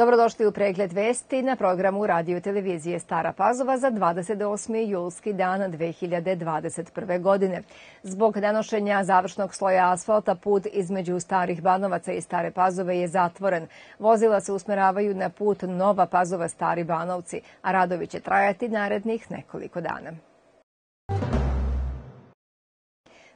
Dobrodošli u pregled vesti na programu radio televizije Stara Pazova za 28. julski dan 2021. godine. Zbog nanošenja završnog sloja asfalta put između Starih Banovaca i Stare Pazove je zatvoren. Vozila se usmeravaju na put Nova Pazova Stari Banovci, a radovi će trajati narednih nekoliko dana.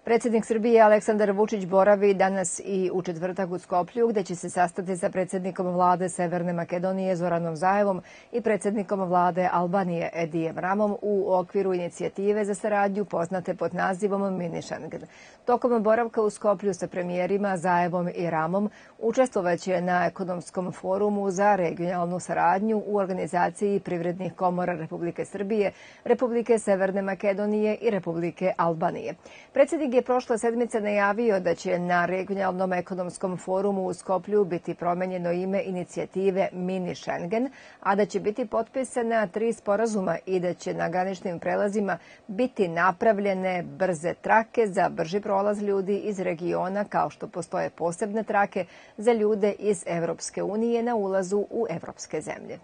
Predsjednik Srbije Aleksandar Vučić boravi danas i u četvrtak u Skoplju, gde će se sastati sa predsjednikom vlade Severne Makedonije Zoranom Zajevom i predsjednikom vlade Albanije Edijem Ramom u okviru inicijative za saradnju poznate pod nazivom Mini Schengen. Tokom boravka u Skoplju sa premijerima Zajevom i Ramom učestvovaće na ekonomskom forumu za regionalnu saradnju u organizaciji privrednih komora Republike Srbije, Republike Severne Makedonije i Republike Albanije. Predsjednik je prošle sedmice najavio da će na regionalnom ekonomskom forumu u Skoplju biti promenjeno ime inicijative Mini Schengen, a da će biti potpisana tri sporazuma i da će na graničnim prelazima biti napravljene brze trake za brži prolaz ljudi iz regiona kao što postoje posebne trake za ljude iz Evropske unije na ulazu u evropske zemlje.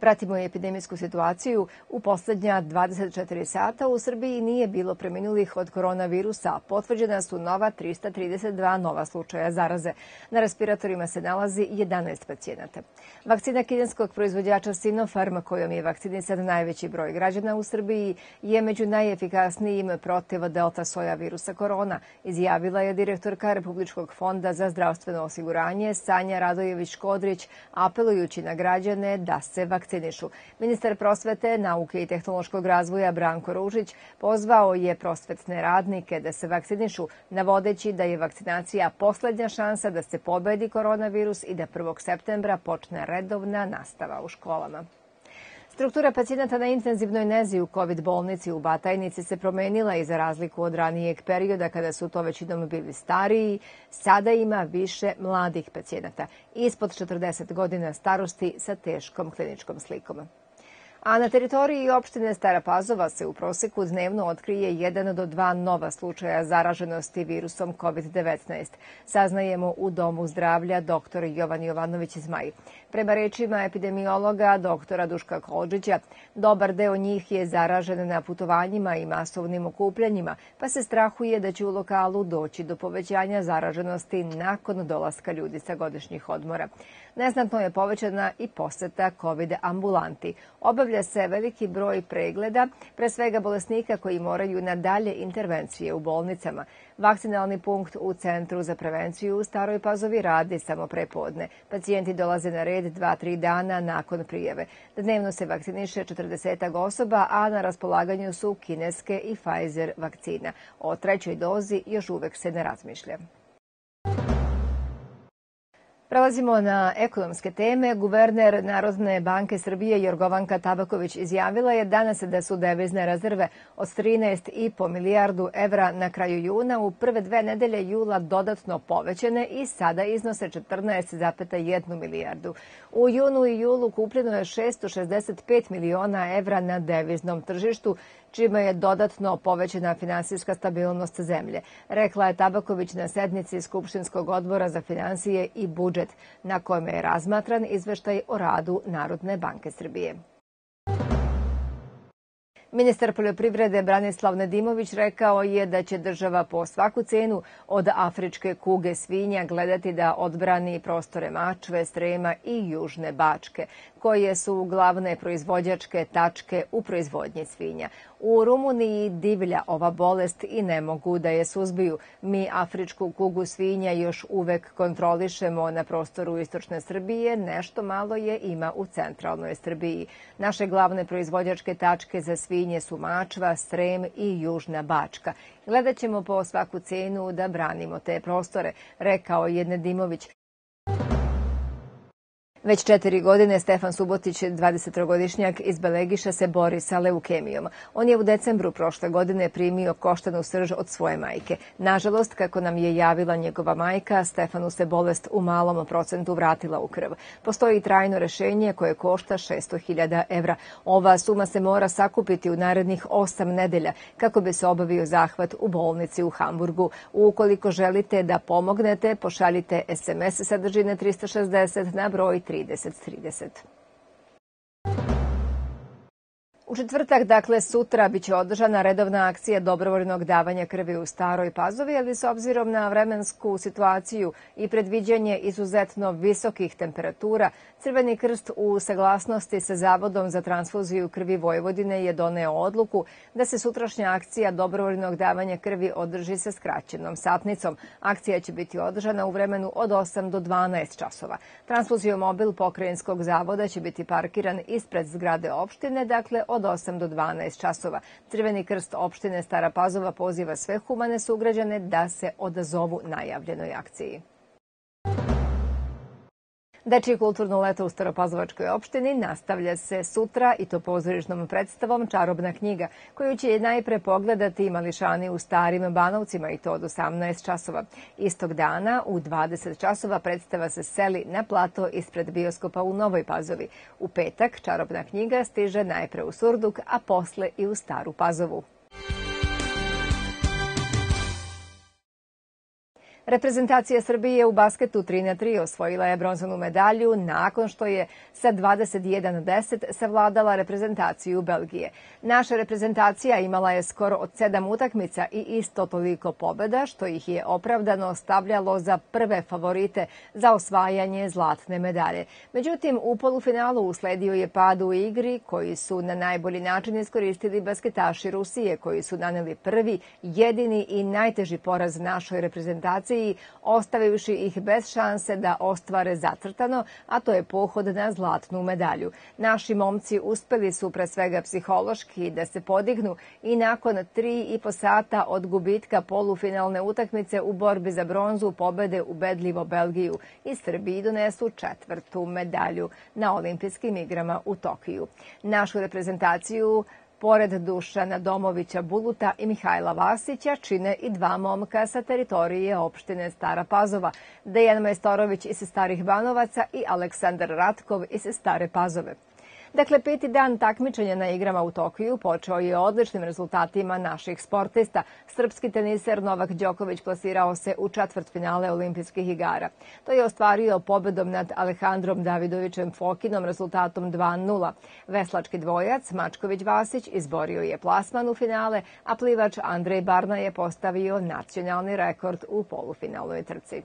Pratimo epidemijsku situaciju. U posljednja 24 sata u Srbiji nije bilo preminulih od koronavirusa. Potvrđena su nova 332 nova slučaja zaraze. Na respiratorima se nalazi 11 pacijenata. Vakcina kineskog proizvodjača Sinopharm, kojom je vakcinisan najveći broj građana u Srbiji, je među najefikasnijim protiv delta soja virusa korona, izjavila je direktorka Republičkog fonda za zdravstveno osiguranje Sanja Radojević-Kodrić, apelujući na građane da se vakcinišu vakcinišu. Ministar prosvete, nauke i tehnološkog razvoja Branko Ružić pozvao je prosvetne radnike da se vakcinišu, navodeći da je vakcinacija poslednja šansa da se pobedi koronavirus i da 1. septembra počne redovna nastava u školama. Struktura pacijenata na intenzivnoj nezi u COVID bolnici u Batajnici se promenila i za razliku od ranijeg perioda kada su to većinom bili stariji, sada ima više mladih pacijenata ispod 40 godina starosti sa teškom kliničkom slikom. A na teritoriji opštine Stara Pazova se u proseku dnevno otkrije jedan do dva nova slučaja zaraženosti virusom COVID-19. Saznajemo u Domu zdravlja dr. Jovan Jovanović Zmaj. Prema rečima epidemiologa doktora Duška Kođića, dobar deo njih je zaražen na putovanjima i masovnim okupljanjima, pa se strahuje da će u lokalu doći do povećanja zaraženosti nakon dolaska ljudi sa godišnjih odmora. Neznatno je povećana i poseta COVID ambulanti. Obavlja se veliki broj pregleda, pre svega bolesnika koji moraju na dalje intervencije u bolnicama. Vakcinalni punkt u Centru za prevenciju u Staroj Pazovi radi samo prepodne. Pacijenti dolaze na red 2-3 dana nakon prijeve. Dnevno se vakciniše 40 osoba, a na raspolaganju su kineske i Pfizer vakcina. O trećoj dozi još uvek se ne razmišlja. Prelazimo na ekonomske teme. Guverner Narodne banke Srbije Jorgovanka Tabaković izjavila je danas da su devizne rezerve od 13,5 milijardu evra na kraju juna u prve dve nedelje jula dodatno povećene i sada iznose 14,1 milijardu. U junu i julu kupljeno je 665 miliona evra na deviznom tržištu, čime je dodatno povećena finansijska stabilnost zemlje, rekla je Tabaković na sednici Skupštinskog odbora za financije i budžet, na kojem je razmatran izveštaj o radu Narodne banke Srbije. Ministar poljoprivrede Branislav Nedimović rekao je da će država po svaku cenu od afričke kuge svinja gledati da odbrani prostore Mačve, Strema i Južne Bačke koje su glavne proizvođačke tačke u proizvodnji svinja. U Rumuniji divlja ova bolest i ne mogu da je suzbiju. Mi afričku kugu svinja još uvek kontrolišemo na prostoru Istočne Srbije, nešto malo je ima u centralnoj Srbiji. Naše glavne proizvođačke tačke za svinje su Mačva, Strem i Južna Bačka. Gledat ćemo po svaku cenu da branimo te prostore, rekao je Nedimović. Već četiri godine Stefan Subotić, 23-godišnjak iz Belegiša, se bori sa leukemijom. On je u decembru prošle godine primio koštanu srž od svoje majke. Nažalost, kako nam je javila njegova majka, Stefanu se bolest u malom procentu vratila u krv. Postoji trajno rešenje koje košta 600.000 evra. Ova suma se mora sakupiti u narednih osam nedelja kako bi se obavio zahvat u bolnici u Hamburgu. Ukoliko želite da pomognete, pošaljite SMS sadržine 360 na broj 30 30. U četvrtak, dakle sutra, biće održana redovna akcija dobrovoljnog davanja krvi u Staroj Pazovi, ali s obzirom na vremensku situaciju i predviđanje izuzetno visokih temperatura, Crveni krst u saglasnosti sa Zavodom za transfuziju krvi Vojvodine je doneo odluku da se sutrašnja akcija dobrovoljnog davanja krvi održi sa skraćenom satnicom. Akcija će biti održana u vremenu od 8 do 12 časova. Transfuziomobil pokrajinskog zavoda će biti parkiran ispred zgrade opštine, dakle od od 8 do 12 časova. Crveni krst opštine Stara Pazova poziva sve humane sugrađane da se odazovu najavljenoj akciji. Dečije kulturno leto u Staropazovačkoj opštini nastavlja se sutra i to pozorišnom predstavom Čarobna knjiga, koju će najpre pogledati mališani u starim banovcima i to od 18 časova. Istog dana u 20 časova predstava se seli na plato ispred bioskopa u Novoj Pazovi. U petak Čarobna knjiga stiže najpre u Surduk, a posle i u Staru Pazovu. Reprezentacija Srbije u basketu 3 na 3 osvojila je bronzanu medalju nakon što je sa 21-10 savladala reprezentaciju Belgije. Naša reprezentacija imala je skoro od sedam utakmica i isto toliko pobjeda, što ih je opravdano stavljalo za prve favorite za osvajanje zlatne medalje. Međutim, u polufinalu usledio je pad u igri koji su na najbolji način iskoristili basketaši Rusije koji su naneli prvi, jedini i najteži poraz našoj reprezentaciji Rusiji, ostavivši ih bez šanse da ostvare zacrtano, a to je pohod na zlatnu medalju. Naši momci uspeli su pre svega psihološki da se podignu i nakon tri i po sata od gubitka polufinalne utakmice u borbi za bronzu pobede ubedljivo Belgiju i Srbiji donesu četvrtu medalju na olimpijskim igrama u Tokiju. Našu reprezentaciju Pored Dušana Domovića Buluta i Mihajla Vasića čine i dva momka sa teritorije opštine Stara Pazova, Dejan Majstorović iz Starih Banovaca i Aleksandar Ratkov iz Stare Pazove. Dakle, peti dan takmičenja na igrama u Tokiju počeo je odličnim rezultatima naših sportista. Srpski teniser Novak Đoković klasirao se u četvrt finale olimpijskih igara. To je ostvario pobedom nad Alejandrom Davidovićem Fokinom rezultatom 2-0. Veslački dvojac Mačković-Vasić izborio je plasman u finale, a plivač Andrej Barna je postavio nacionalni rekord u polufinalnoj trci.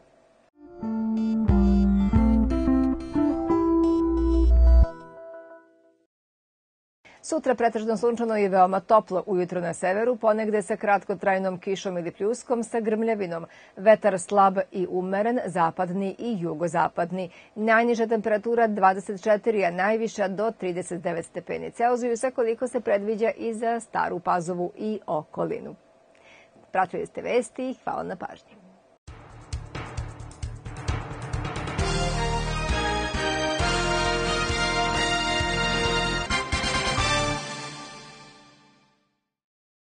Sutra pretežno sunčano i veoma toplo ujutro na severu, ponegde sa kratkotrajnom kišom ili pljuskom sa grmljavinom. Vetar slab i umeren, zapadni i jugozapadni. Najniža temperatura 24, a najviša do 39 stepeni Celzijusa, koliko se predviđa i za Staru Pazovu i okolinu. Pratili ste vesti i hvala na pažnji.